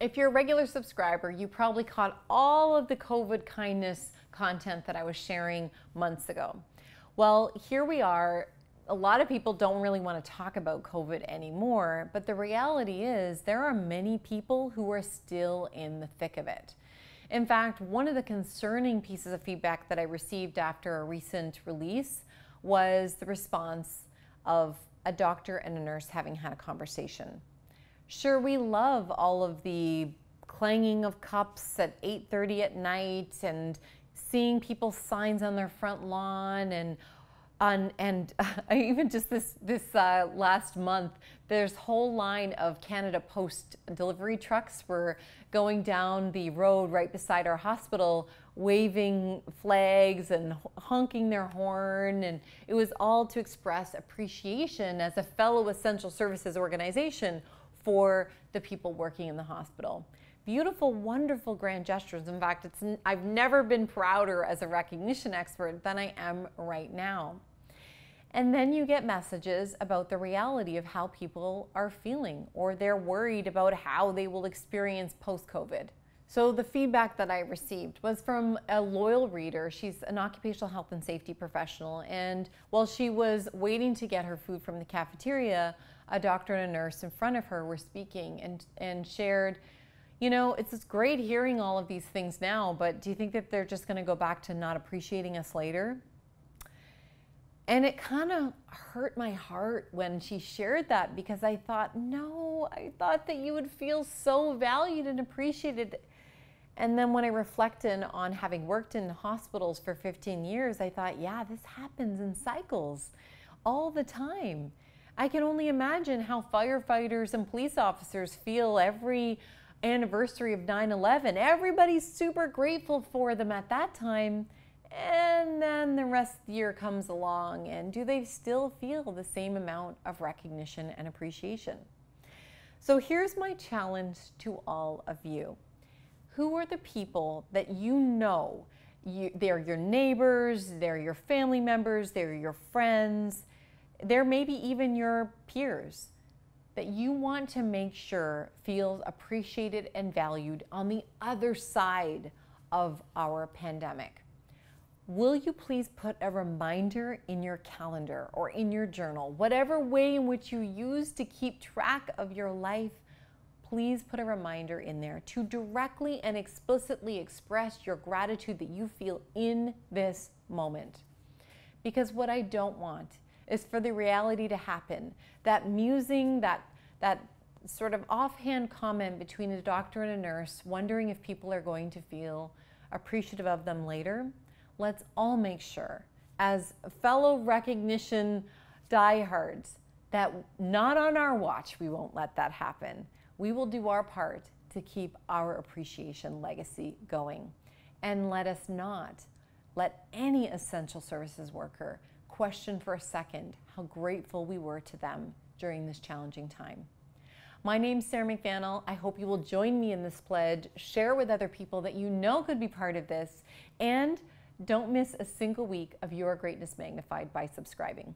If you're a regular subscriber, you probably caught all of the COVID kindness content that I was sharing months ago. Well, here we are. A lot of people don't really want to talk about COVID anymore, but the reality is there are many people who are still in the thick of it. In fact, one of the concerning pieces of feedback that I received after a recent release was the response of a doctor and a nurse having had a conversation. Sure, we love all of the clanging of cups at 8:30 at night and seeing people's signs on their front lawn and on and uh, even just this this uh, last month there's whole line of Canada Post delivery trucks were going down the road right beside our hospital waving flags and honking their horn. And it was all to express appreciation as a fellow essential services organization for the people working in the hospital. Beautiful, wonderful grand gestures. In fact, it's, I've never been prouder as a recognition expert than I am right now. And then you get messages about the reality of how people are feeling, or they're worried about how they will experience post COVID. So, the feedback that I received was from a loyal reader. She's an occupational health and safety professional. And while she was waiting to get her food from the cafeteria, a doctor and a nurse in front of her were speaking and, and shared, you know, it's great hearing all of these things now, but do you think that they're just going to go back to not appreciating us later? And it kind of hurt my heart when she shared that because I thought, no, I thought that you would feel so valued and appreciated. And then when I reflected on having worked in hospitals for 15 years, I thought, yeah, this happens in cycles all the time. I can only imagine how firefighters and police officers feel every anniversary of 9 11. Everybody's super grateful for them at that time. And then the rest of the year comes along, and do they still feel the same amount of recognition and appreciation? So here's my challenge to all of you. Who are the people that you know? You, they're your neighbors, they're your family members, they're your friends, they're maybe even your peers that you want to make sure feels appreciated and valued on the other side of our pandemic will you please put a reminder in your calendar or in your journal, whatever way in which you use to keep track of your life, please put a reminder in there to directly and explicitly express your gratitude that you feel in this moment. Because what I don't want is for the reality to happen, that musing, that, that sort of offhand comment between a doctor and a nurse, wondering if people are going to feel appreciative of them later, let's all make sure, as fellow recognition diehards, that not on our watch we won't let that happen. We will do our part to keep our appreciation legacy going. And let us not let any essential services worker question for a second how grateful we were to them during this challenging time. My name's Sarah McVanel. I hope you will join me in this pledge, share with other people that you know could be part of this, and don't miss a single week of Your Greatness Magnified by subscribing.